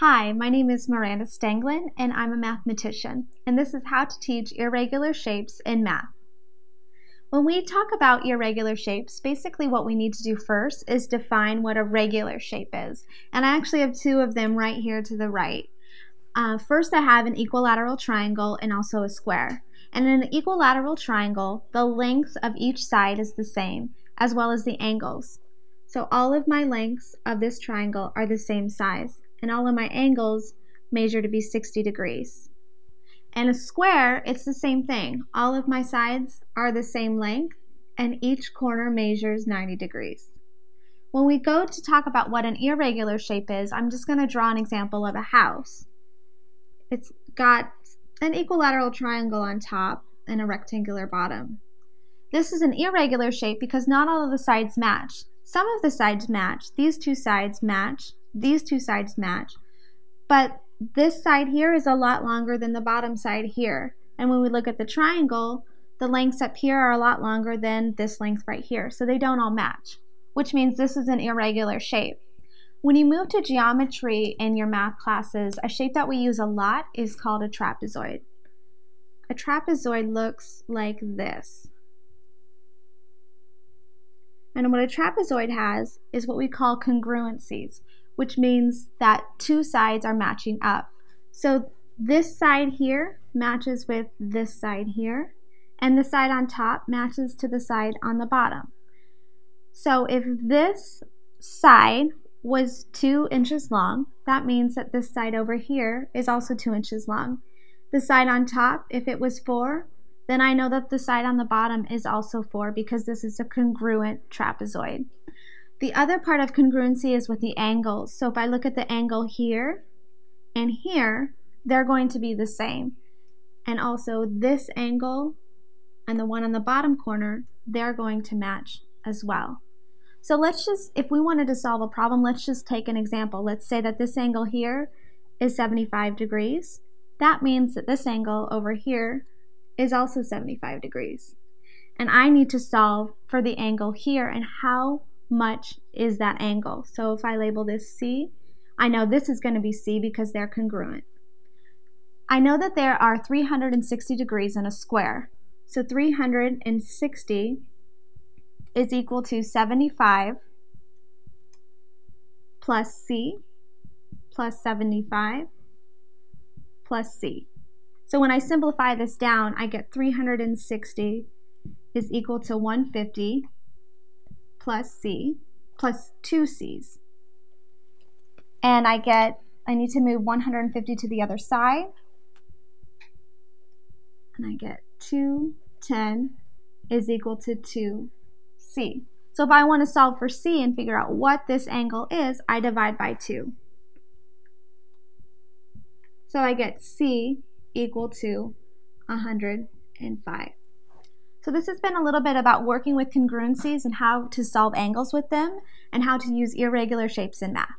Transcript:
Hi, my name is Myranda Strangeland and I'm a mathematician, and this is how to teach irregular shapes in math. When we talk about irregular shapes, basically what we need to do first is define what a regular shape is. And I actually have two of them right here to the right. Uh, first, I have an equilateral triangle and also a square. And in an equilateral triangle, the length of each side is the same, as well as the angles. So all of my lengths of this triangle are the same size and all of my angles measure to be 60 degrees. And a square, it's the same thing. All of my sides are the same length and each corner measures 90 degrees. When we go to talk about what an irregular shape is, I'm just going to draw an example of a house. It's got an equilateral triangle on top and a rectangular bottom. This is an irregular shape because not all of the sides match. Some of the sides match. These two sides match, these two sides match. But this side here is a lot longer than the bottom side here. And when we look at the triangle, the lengths up here are a lot longer than this length right here. So they don't all match, which means this is an irregular shape. When you move to geometry in your math classes, a shape that we use a lot is called a trapezoid. A trapezoid looks like this. And what a trapezoid has is what we call congruencies which means that two sides are matching up. So this side here matches with this side here, and the side on top matches to the side on the bottom. So if this side was two inches long, that means that this side over here is also two inches long. The side on top, if it was four, then I know that the side on the bottom is also four because this is a congruent trapezoid. The other part of congruency is with the angles. So if I look at the angle here and here, they're going to be the same. And also this angle and the one on the bottom corner, they're going to match as well. So let's just, if we wanted to solve a problem, let's just take an example. Let's say that this angle here is 75 degrees. That means that this angle over here is also 75 degrees. And I need to solve for the angle here and how much is that angle. So if I label this C, I know this is going to be C because they're congruent. I know that there are 360 degrees in a square. So 360 is equal to 75 plus C plus 75 plus C. So when I simplify this down, I get 360 is equal to 150 plus C plus 2 C's. And I get, I need to move 150 to the other side. And I get 210 is equal to 2C. So if I want to solve for C and figure out what this angle is, I divide by 2. So I get C equal to 105. So this has been a little bit about working with congruencies and how to solve angles with them and how to use irregular shapes in math.